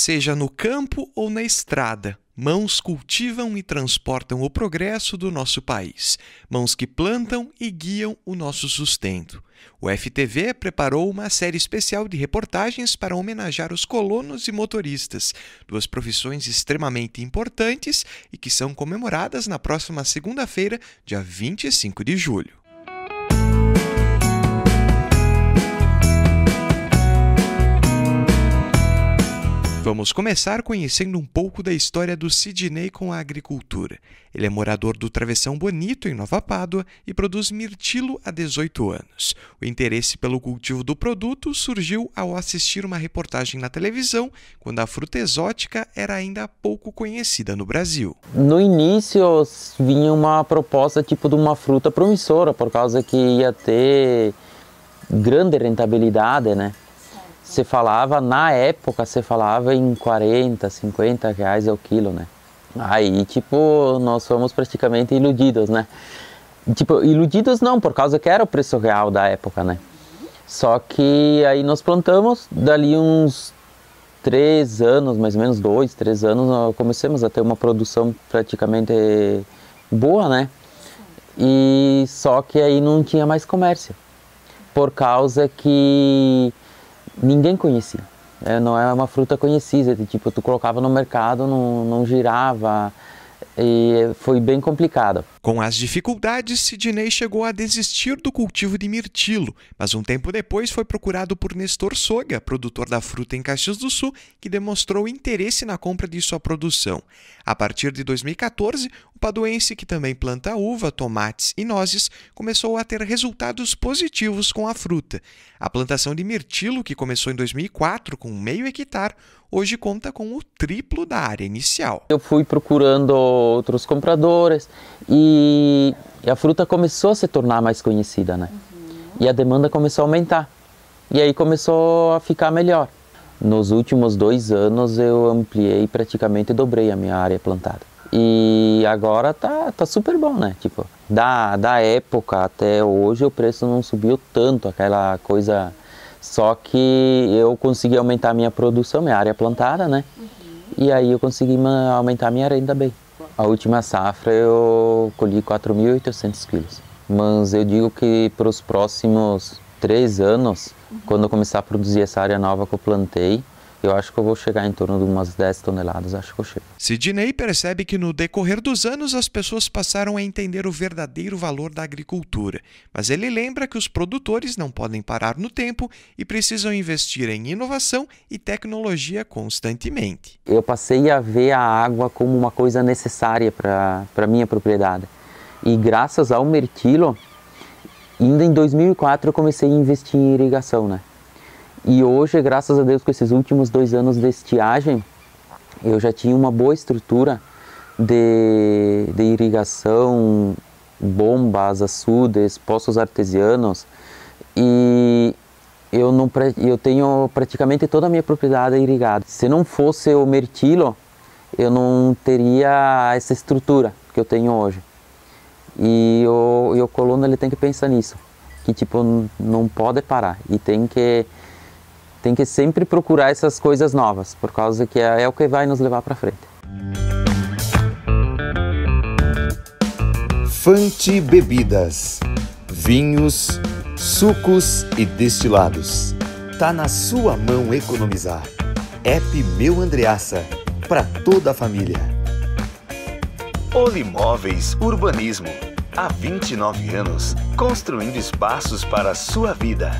seja no campo ou na estrada, mãos cultivam e transportam o progresso do nosso país, mãos que plantam e guiam o nosso sustento. O FTV preparou uma série especial de reportagens para homenagear os colonos e motoristas, duas profissões extremamente importantes e que são comemoradas na próxima segunda-feira, dia 25 de julho. Vamos começar conhecendo um pouco da história do Sidney com a agricultura. Ele é morador do Travessão Bonito, em Nova Pádua, e produz mirtilo há 18 anos. O interesse pelo cultivo do produto surgiu ao assistir uma reportagem na televisão, quando a fruta exótica era ainda pouco conhecida no Brasil. No início vinha uma proposta tipo de uma fruta promissora, por causa que ia ter grande rentabilidade, né? Você falava, na época, você falava em 40, 50 reais ao quilo, né? Aí, tipo, nós fomos praticamente iludidos, né? Tipo, iludidos não, por causa que era o preço real da época, né? Só que aí nós plantamos, dali uns três anos, mais ou menos dois, três anos, nós começamos a ter uma produção praticamente boa, né? E só que aí não tinha mais comércio, por causa que ninguém conhecia. É, não é uma fruta conhecida, tipo, tu colocava no mercado, não, não girava, e foi bem complicado. Com as dificuldades, Sidney chegou a desistir do cultivo de mirtilo, mas um tempo depois foi procurado por Nestor Soga, produtor da fruta em Caxias do Sul, que demonstrou interesse na compra de sua produção. A partir de 2014, o paduense, que também planta uva, tomates e nozes, começou a ter resultados positivos com a fruta. A plantação de mirtilo, que começou em 2004 com meio hectare, hoje conta com o triplo da área inicial. Eu fui procurando outros compradores e a fruta começou a se tornar mais conhecida, né? Uhum. E a demanda começou a aumentar. E aí começou a ficar melhor. Nos últimos dois anos eu ampliei, praticamente dobrei a minha área plantada. E agora tá, tá super bom, né? Tipo, da, da época até hoje o preço não subiu tanto, aquela coisa só que eu consegui aumentar a minha produção, minha área plantada, né? Uhum. E aí eu consegui aumentar a minha renda bem. A última safra eu colhi 4.800 quilos. Mas eu digo que para os próximos três anos, uhum. quando eu começar a produzir essa área nova que eu plantei, eu acho que eu vou chegar em torno de umas 10 toneladas, acho que eu chego. Sidney percebe que no decorrer dos anos as pessoas passaram a entender o verdadeiro valor da agricultura, mas ele lembra que os produtores não podem parar no tempo e precisam investir em inovação e tecnologia constantemente. Eu passei a ver a água como uma coisa necessária para a minha propriedade. E graças ao Mertilo, ainda em 2004 eu comecei a investir em irrigação, né? E hoje, graças a Deus, com esses últimos dois anos de estiagem, eu já tinha uma boa estrutura de, de irrigação, bombas, açudes, poços artesianos e eu, não, eu tenho praticamente toda a minha propriedade irrigada. Se não fosse o mertilo, eu não teria essa estrutura que eu tenho hoje. E o, e o colono ele tem que pensar nisso, que tipo não pode parar e tem que tem que sempre procurar essas coisas novas, por causa que é, é o que vai nos levar para frente. Fante Bebidas, vinhos, sucos e destilados. Tá na sua mão economizar. App Meu Andreaça, para toda a família. Olimóveis Urbanismo. Há 29 anos, construindo espaços para a sua vida